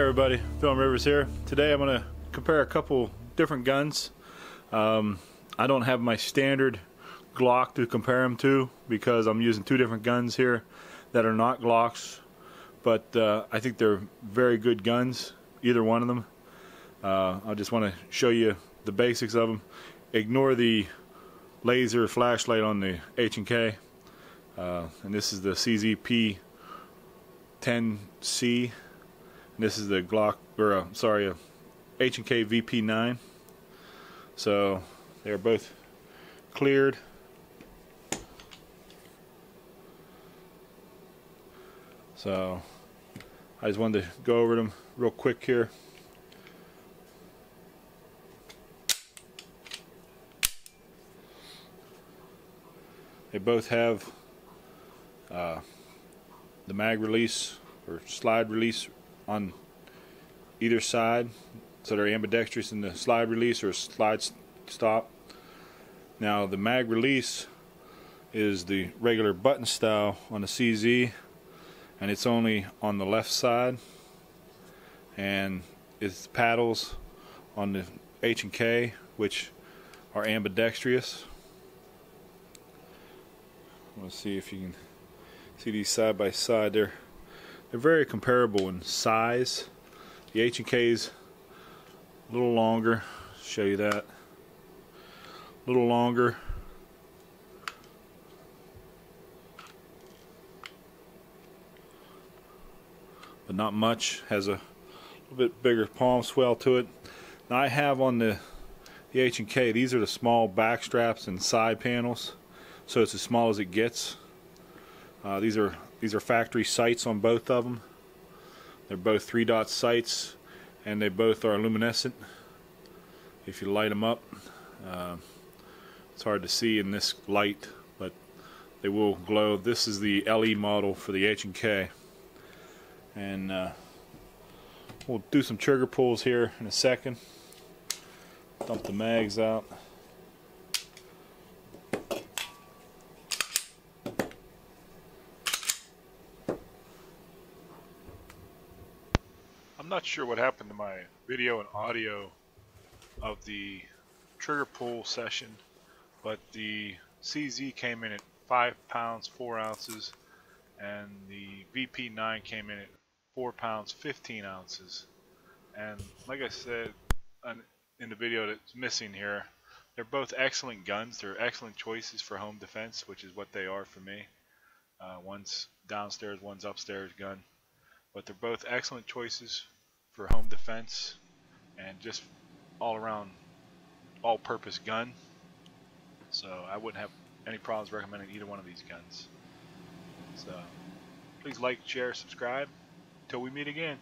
everybody, Phil Rivers here. Today I'm going to compare a couple different guns. Um, I don't have my standard Glock to compare them to because I'm using two different guns here that are not Glocks, but uh, I think they're very good guns, either one of them. Uh, I just want to show you the basics of them. Ignore the laser flashlight on the H&K. Uh, and this is the CZP 10C this is the Glock, or uh, sorry, a H&K VP9. So they're both cleared. So I just wanted to go over them real quick here. They both have uh, the mag release or slide release on either side so they're ambidextrous in the slide release or slide stop. Now the mag release is the regular button style on the CZ and it's only on the left side and it's paddles on the H and K which are ambidextrous. Let's see if you can see these side by side. There they're very comparable in size. The H&K is a little longer. Show you that. A little longer. But not much. Has a little bit bigger palm swell to it. Now I have on the the H&K, these are the small back straps and side panels. So it's as small as it gets. Uh, these are these are factory sights on both of them. They're both three dot sights and they both are luminescent. If you light them up, uh, it's hard to see in this light, but they will glow. This is the LE model for the H&K. And uh, we'll do some trigger pulls here in a second. Dump the mags out. I'm not sure what happened to my video and audio of the trigger pull session, but the CZ came in at 5 pounds 4 ounces and the VP9 came in at 4 pounds 15 ounces. And like I said in the video that's missing here, they're both excellent guns. They're excellent choices for home defense, which is what they are for me. Uh, one's downstairs, one's upstairs gun. But they're both excellent choices for home defense and just all around all purpose gun. So I wouldn't have any problems recommending either one of these guns. So please like, share, subscribe. Until we meet again.